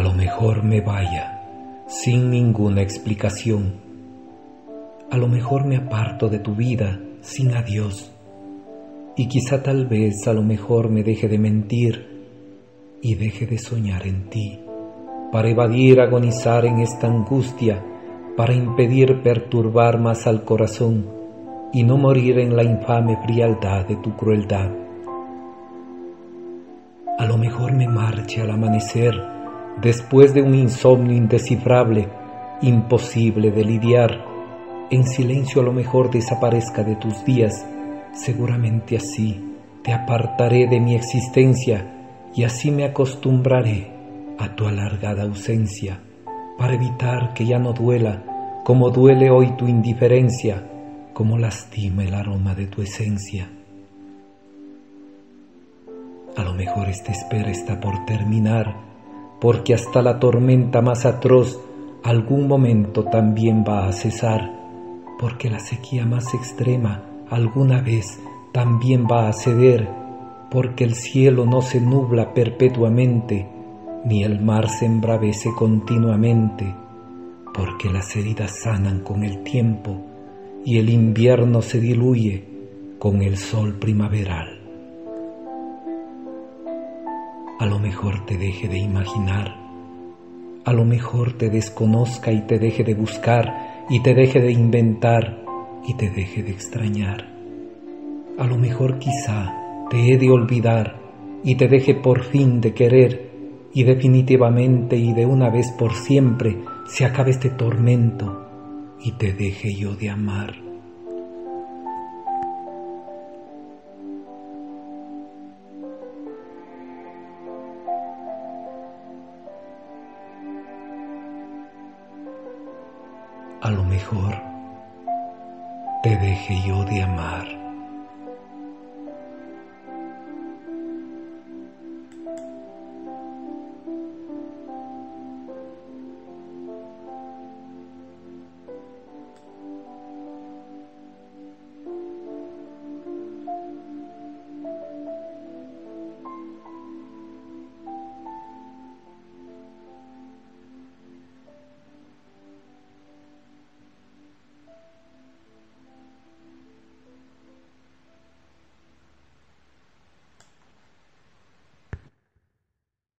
lo mejor me vaya sin ninguna explicación. A lo mejor me aparto de tu vida sin adiós. Y quizá tal vez a lo mejor me deje de mentir y deje de soñar en ti, para evadir agonizar en esta angustia, para impedir perturbar más al corazón y no morir en la infame frialdad de tu crueldad. A lo mejor me marche al amanecer después de un insomnio indescifrable, imposible de lidiar. En silencio a lo mejor desaparezca de tus días, seguramente así te apartaré de mi existencia y así me acostumbraré a tu alargada ausencia para evitar que ya no duela como duele hoy tu indiferencia, como lastima el aroma de tu esencia. A lo mejor esta espera está por terminar, porque hasta la tormenta más atroz algún momento también va a cesar, porque la sequía más extrema alguna vez también va a ceder porque el cielo no se nubla perpetuamente, ni el mar se embravece continuamente, porque las heridas sanan con el tiempo y el invierno se diluye con el sol primaveral. A lo mejor te deje de imaginar, a lo mejor te desconozca y te deje de buscar y te deje de inventar y te deje de extrañar. A lo mejor quizá te he de olvidar y te deje por fin de querer y definitivamente y de una vez por siempre se acabe este tormento y te deje yo de amar. A lo mejor te deje yo de amar.